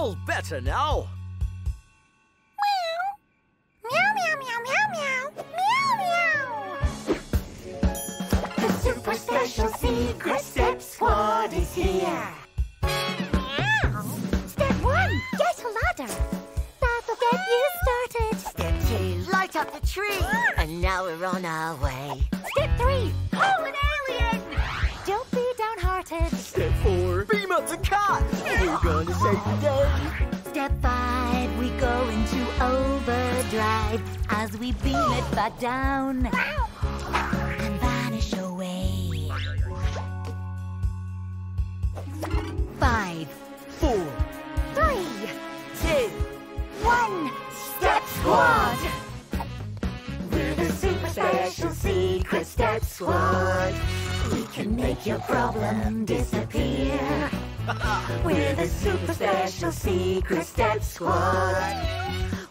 all better now. Meow, meow, meow, meow, meow. Meow, meow. The super special secret step squad is here. Meow. Step one, get a ladder. That'll get you started. Step two, light up the tree. And now we're on our way. Step three, call an alien. Don't be downhearted. Step four, up the cat. We're gonna save the day. Step five, we go into overdrive as we beam it back down and vanish away. Five, Four, Three, two, one. Step Squad! We're the super special secret Step Squad. Can make your problem disappear. We're the super special secret Step Squad.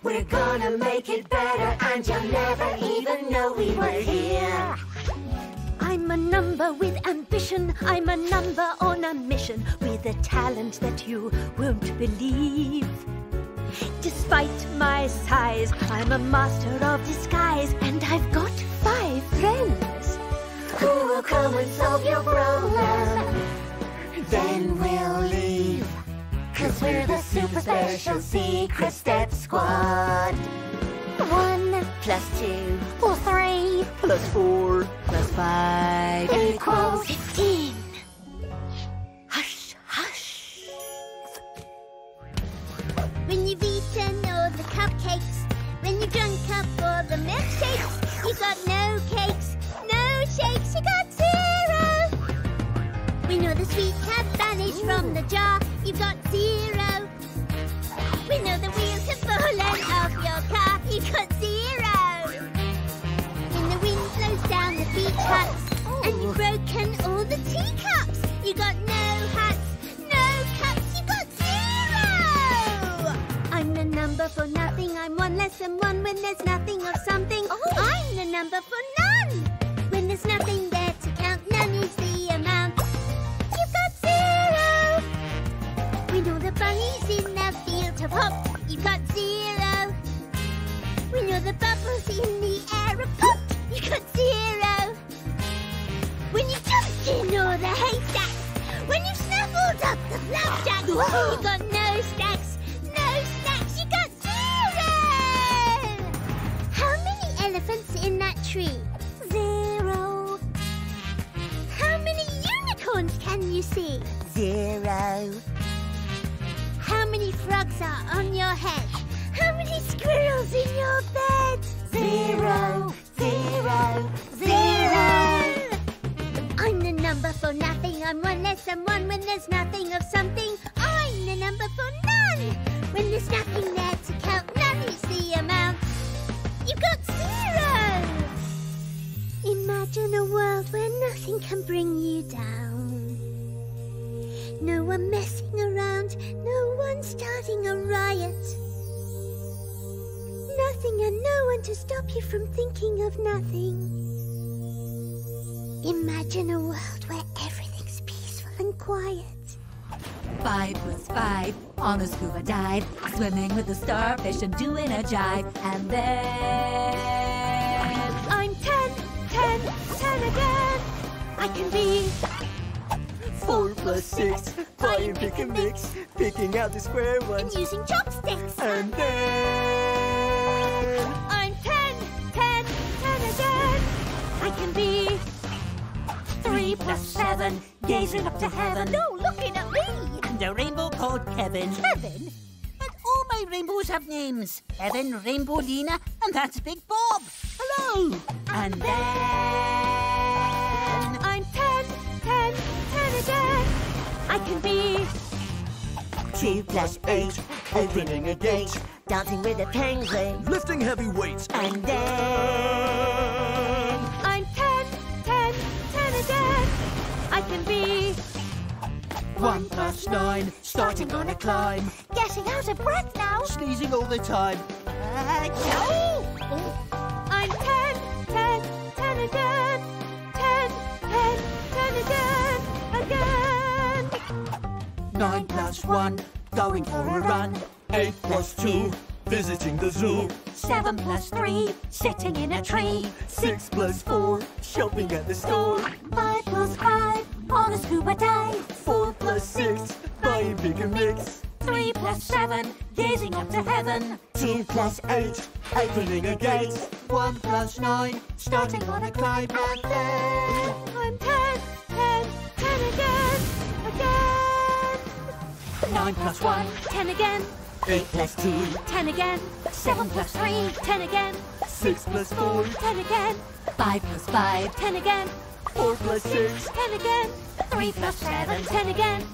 We're gonna make it better, and you'll never even know we were here. I'm a number with ambition. I'm a number on a mission with a talent that you won't believe. Despite my size, I'm a master of disguise, and I've got five friends will come and solve your problem. then we'll leave. Cause we're the super special secret step squad. One plus two or three plus four plus five equals 15. Teacups, you got no hats, no cups, you got zero. I'm the number for nothing. I'm one less than one when there's nothing of something. Oh. I'm the number for none. When there's nothing there to count, none is the amount. You got zero. When all the bunnies in the field have hopped, you got zero. When all the bubbles in the air have popped, you got zero. You got no snacks. no snacks. you got zero. How many elephants in that tree? Zero. How many unicorns can you see? Zero. How many frogs are on your head? How many squirrels in your bed? Zero. Zero. Zero! I'm the number for nothing. I'm one less than one when there's nothing No one messing around, no one starting a riot. Nothing and no one to stop you from thinking of nothing. Imagine a world where everything's peaceful and quiet. Five plus five on a scuba dive, swimming with the starfish and doing a jive, and then I'm ten, ten, ten again. I can be Four plus six. Playing pick and mix. Picking out the square ones. And ones. using chopsticks. And then. I'm ten, ten, ten again. I can be three plus seven, gazing up to heaven. No, looking at me. And a rainbow called Kevin. Kevin. And all my rainbows have names. Evan, Rainbow Lena, and that's Big Bob. Hello. And then can be Two plus eight, opening a gate, dancing with a penguin, Lifting heavy weights. and then I'm ten, ten, ten again. I can be One plus nine. Starting on a climb. Getting out of breath now. Sneezing all the time. Uh, I'm ten, ten, ten again. Nine plus one. going for a run. Eight plus two, visiting the zoo. Seven plus three, sitting in a tree. Six plus four, shopping at the store. Five plus five, on a scuba dive. Four plus six, buying and mix. Three plus seven, gazing up to heaven. Two plus eight, opening a gate. One plus nine, starting on a climb and then... I'm ten, Nine plus one, Ten again, Eight plus two, ten again. Seven plus three, ten again. six plus four, Ten again, five plus five, ten again. four plus six. Ten again, three plus seven, ten again.